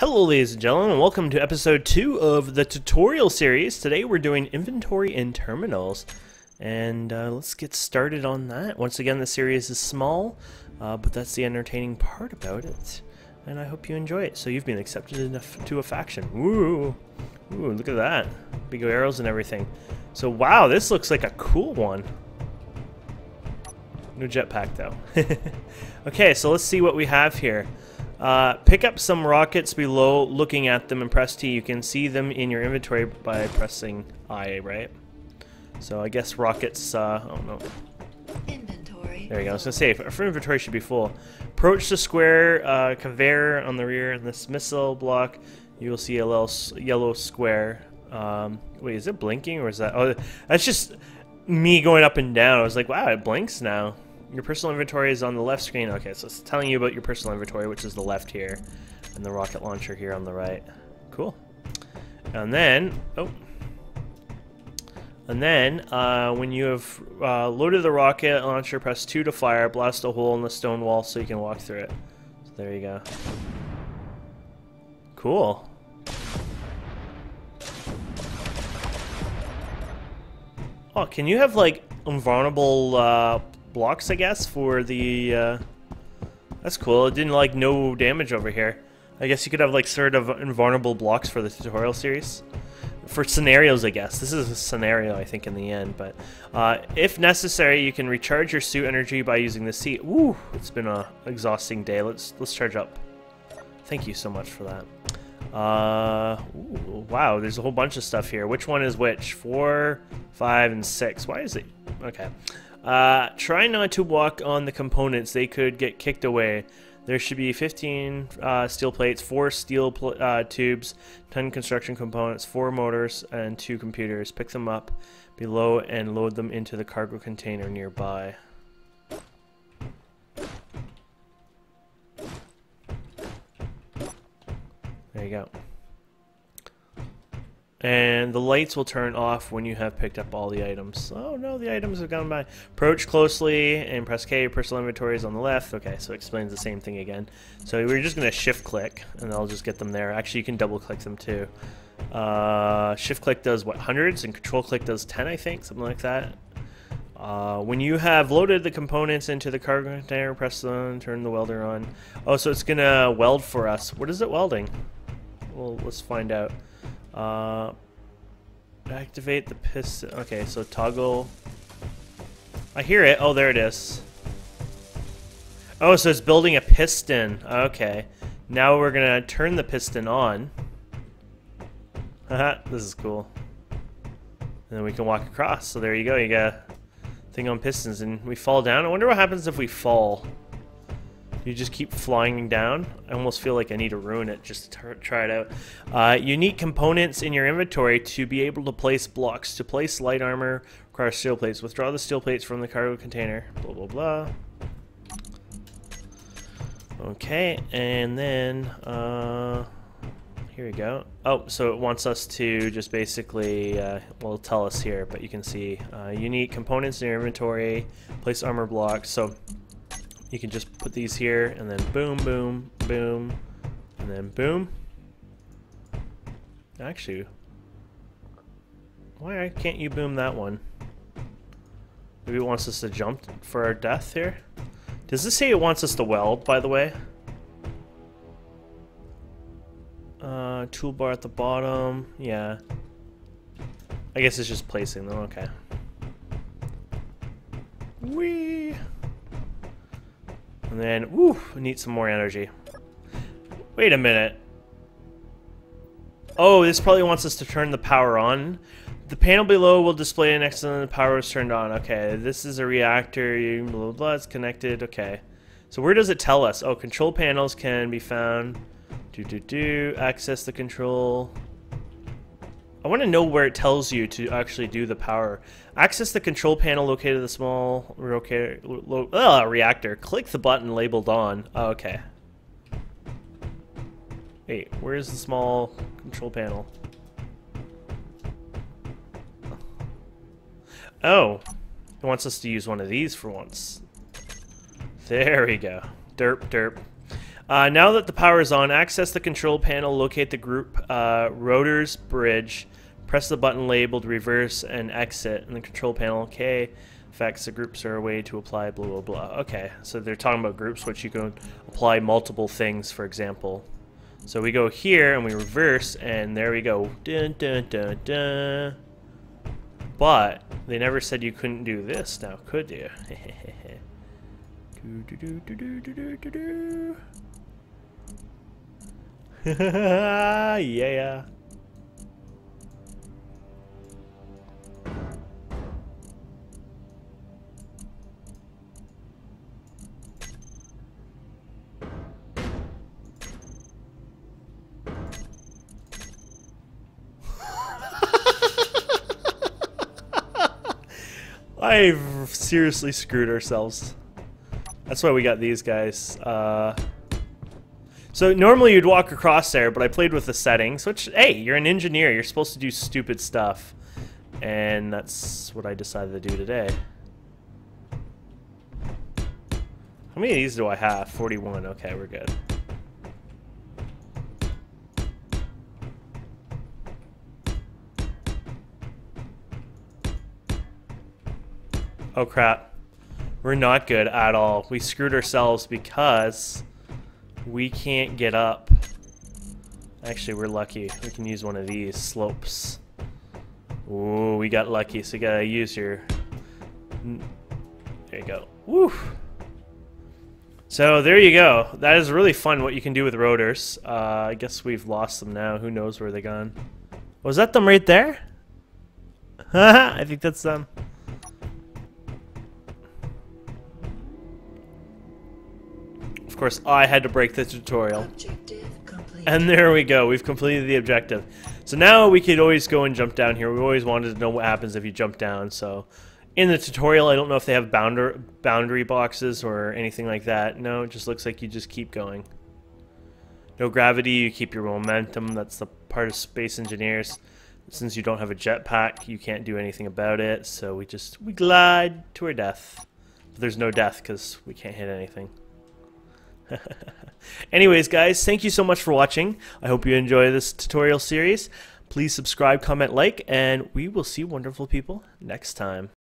Hello ladies and gentlemen, and welcome to episode 2 of the tutorial series. Today we're doing inventory and terminals. And uh, let's get started on that. Once again, the series is small, uh, but that's the entertaining part about it. And I hope you enjoy it. So you've been accepted enough to a faction. Woo! Ooh, look at that. Big arrows and everything. So wow, this looks like a cool one. No jetpack though. okay, so let's see what we have here. Uh, pick up some rockets below looking at them and press T. You can see them in your inventory by pressing I, right? So I guess rockets, uh, oh no. Inventory. There you go. I was going to say, our inventory should be full. Approach the square uh, conveyor on the rear of this missile block. You will see a little yellow square. Um, wait, is it blinking or is that? Oh, that's just me going up and down. I was like, wow, it blinks now. Your personal inventory is on the left screen. Okay, so it's telling you about your personal inventory, which is the left here, and the rocket launcher here on the right. Cool. And then, oh, and then uh, when you have uh, loaded the rocket launcher, press 2 to fire, blast a hole in the stone wall so you can walk through it. So there you go. Cool. Oh, can you have like invulnerable uh, blocks, I guess, for the... Uh... That's cool. It didn't, like, no damage over here. I guess you could have, like, sort of invulnerable blocks for the tutorial series. For scenarios, I guess. This is a scenario, I think, in the end. But uh, if necessary, you can recharge your suit energy by using the seat. Ooh, it's been a exhausting day. Let's let's charge up. Thank you so much for that. Uh, ooh, wow, there's a whole bunch of stuff here. Which one is which? Four, five, and six. Why is it? Okay. Uh, try not to walk on the components. They could get kicked away. There should be 15 uh, steel plates, 4 steel pl uh, tubes, 10 construction components, 4 motors, and 2 computers. Pick them up below and load them into the cargo container nearby. There you go. And the lights will turn off when you have picked up all the items. Oh no, the items have gone by. Approach closely and press K. Personal inventory is on the left. Okay, so it explains the same thing again. So we're just going to shift click and I'll just get them there. Actually, you can double click them too. Uh, shift click does what, hundreds? And control click does 10, I think, something like that. Uh, when you have loaded the components into the cargo container, press on, turn the welder on. Oh, so it's going to weld for us. What is it welding? Well, let's find out. Uh, activate the piston. Okay, so toggle. I hear it. Oh, there it is. Oh, so it's building a piston. Okay. Now we're going to turn the piston on. Haha, this is cool. And then we can walk across. So there you go. You got a thing on pistons. And we fall down. I wonder what happens if we fall. You just keep flying down. I almost feel like I need to ruin it just to try it out. Uh, unique components in your inventory to be able to place blocks. To place light armor, require steel plates. Withdraw the steel plates from the cargo container. Blah, blah, blah. Okay, and then, uh, here we go. Oh, so it wants us to just basically, uh, well, tell us here, but you can see uh, unique components in your inventory, place armor blocks. So you can just put these here and then boom, boom, boom, and then boom. Actually, why can't you boom that one? Maybe it wants us to jump for our death here? Does this say it wants us to weld, by the way? Uh, toolbar at the bottom, yeah. I guess it's just placing them, okay. Whee! And then, woo, need some more energy. Wait a minute. Oh, this probably wants us to turn the power on. The panel below will display to the power is turned on. Okay, this is a reactor. Blah, blah, blah, it's connected. Okay. So where does it tell us? Oh, control panels can be found. Do, do, do. Access the control. I want to know where it tells you to actually do the power. Access the control panel located in the small uh, reactor. Click the button labeled on. Oh, okay. Wait, where's the small control panel? Oh, it wants us to use one of these for once. There we go. Derp, derp. Uh, now that the power is on, access the control panel, locate the group uh, rotors bridge, press the button labeled reverse and exit in the control panel. Okay, effects the groups are a way to apply blah blah blah. Okay, so they're talking about groups which you can apply multiple things, for example. So we go here and we reverse, and there we go. Dun, dun, dun, dun. But they never said you couldn't do this now, could you? do, do, do, do, do, do, do, do. yeah. I've seriously screwed ourselves. That's why we got these guys. Uh, so normally you'd walk across there, but I played with the settings, which, hey, you're an engineer. You're supposed to do stupid stuff. And that's what I decided to do today. How many of these do I have? 41. Okay, we're good. Oh crap. We're not good at all. We screwed ourselves because we can't get up. Actually, we're lucky. We can use one of these slopes. Ooh, we got lucky, so you gotta use your... There you go. Woo! So there you go. That is really fun what you can do with rotors. Uh, I guess we've lost them now. Who knows where they gone. Was that them right there? I think that's them. Of course, I had to break the tutorial. And there we go. We've completed the objective. So now we could always go and jump down here. We always wanted to know what happens if you jump down. So in the tutorial, I don't know if they have boundary boundary boxes or anything like that. No, it just looks like you just keep going. No gravity, you keep your momentum. That's the part of space engineers. Since you don't have a jetpack, you can't do anything about it. So we just we glide to our death. But there's no death because we can't hit anything. Anyways, guys, thank you so much for watching. I hope you enjoy this tutorial series. Please subscribe, comment, like, and we will see wonderful people next time.